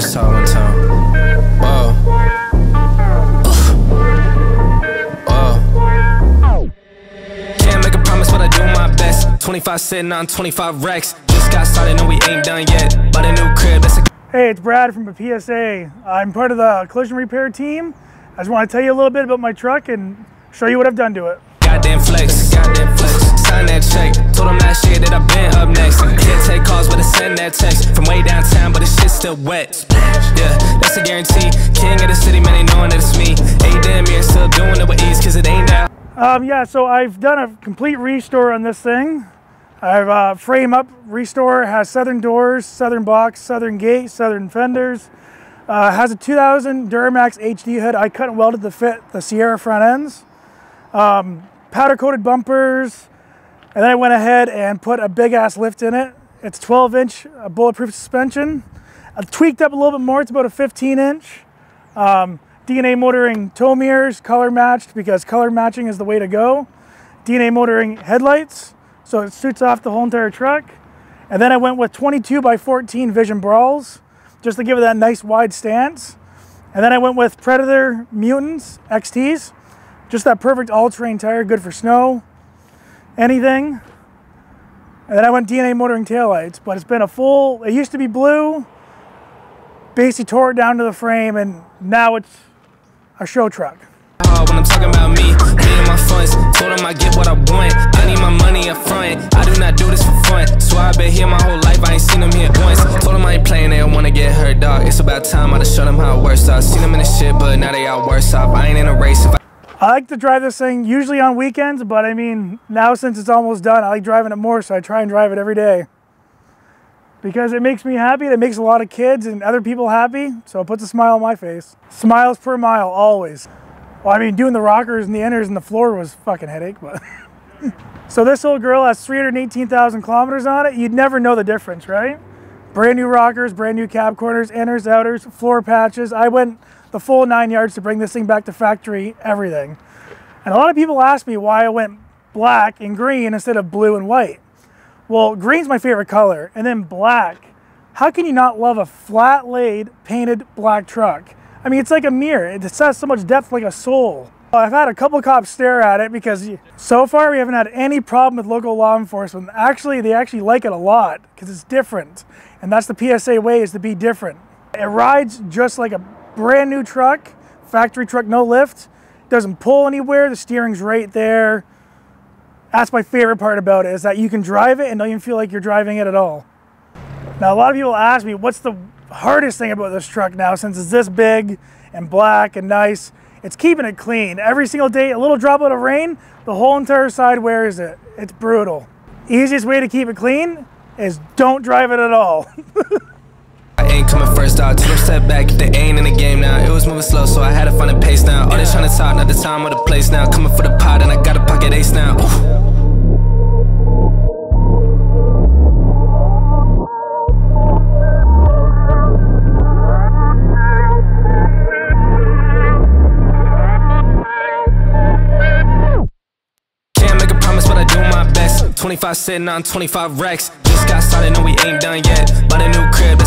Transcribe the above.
this all one time. Whoa. Whoa. Can't make a promise, but I do my best. 25 sitting on 25 wrecks. Just got started, no, we ain't done yet. But a new crib, that's a Hey, it's Brad from the PSA. I'm part of the collision repair team. I just want to tell you a little bit about my truck and show you what I've done to it. goddamn flex. Goddamn flex. Sign that check. Told year that I've been up next. Can't take calls, but I send that text from way downtown, but the shit's still wet. Yeah, that's a guarantee. King of the city, man, they that it's me. Hey, damn, still doing it with ease, cause it ain't. Um, yeah, so I've done a complete restore on this thing. I've uh, frame up restore, has southern doors, southern box, southern gate, southern fenders. Uh, has a 2000 Duramax HD hood. I cut and welded to fit the Sierra front ends. Um, powder coated bumpers. And then I went ahead and put a big ass lift in it. It's 12 inch bulletproof suspension. I've tweaked up a little bit more. It's about a 15 inch. Um, DNA motoring tow mirrors, color matched because color matching is the way to go. DNA motoring headlights, so it suits off the whole entire truck. And then I went with 22 by 14 Vision Brawls, just to give it that nice wide stance. And then I went with Predator Mutants XTs, just that perfect all-terrain tire, good for snow, anything. And then I went DNA motoring taillights, but it's been a full, it used to be blue, basically tore it down to the frame, and now it's a show truck. when I'm talking about me. Me and my funds. Told them I get what I want. I need my money up front. I do not do this for fun. So I've been here my whole life. I ain't seen them here once. Told them I ain't playing. They don't wanna get hurt, dog. It's about time I to show them how it works. I seen them in the shit, but now they out worse off. I ain't in a race. If I I like to drive this thing usually on weekends, but I mean, now since it's almost done, I like driving it more, so I try and drive it every day. Because it makes me happy, it makes a lot of kids and other people happy, so it puts a smile on my face. Smiles per mile, always. Well, I mean, doing the rockers and the inners and the floor was fucking headache, but. so this old girl has 318,000 kilometers on it. You'd never know the difference, right? Brand new rockers, brand new cab corners, inners, outers, floor patches. I went the full nine yards to bring this thing back to factory, everything. And a lot of people ask me why I went black and green instead of blue and white. Well, green's my favorite color, and then black. How can you not love a flat laid painted black truck? I mean, it's like a mirror. It has so much depth like a soul. I've had a couple cops stare at it because so far we haven't had any problem with local law enforcement. Actually, they actually like it a lot because it's different. And that's the PSA way is to be different. It rides just like a brand new truck, factory truck, no lift. Doesn't pull anywhere. The steering's right there. That's my favorite part about it is that you can drive it and don't even feel like you're driving it at all. Now, a lot of people ask me, what's the hardest thing about this truck now since it's this big and black and nice? It's keeping it clean. Every single day, a little drop out of rain, the whole entire side wears it. It's brutal. Easiest way to keep it clean is don't drive it at all. Ain't coming first, dog. Two step back they ain't in the game now. It was moving slow, so I had to find a pace now. All they trying to talk, not the time or the place now. Coming for the pot, and I got a pocket ace now. Ooh. Can't make a promise, but I do my best. 25 sitting on 25 wrecks. Just got started, no, we ain't done yet. Bought a new crib,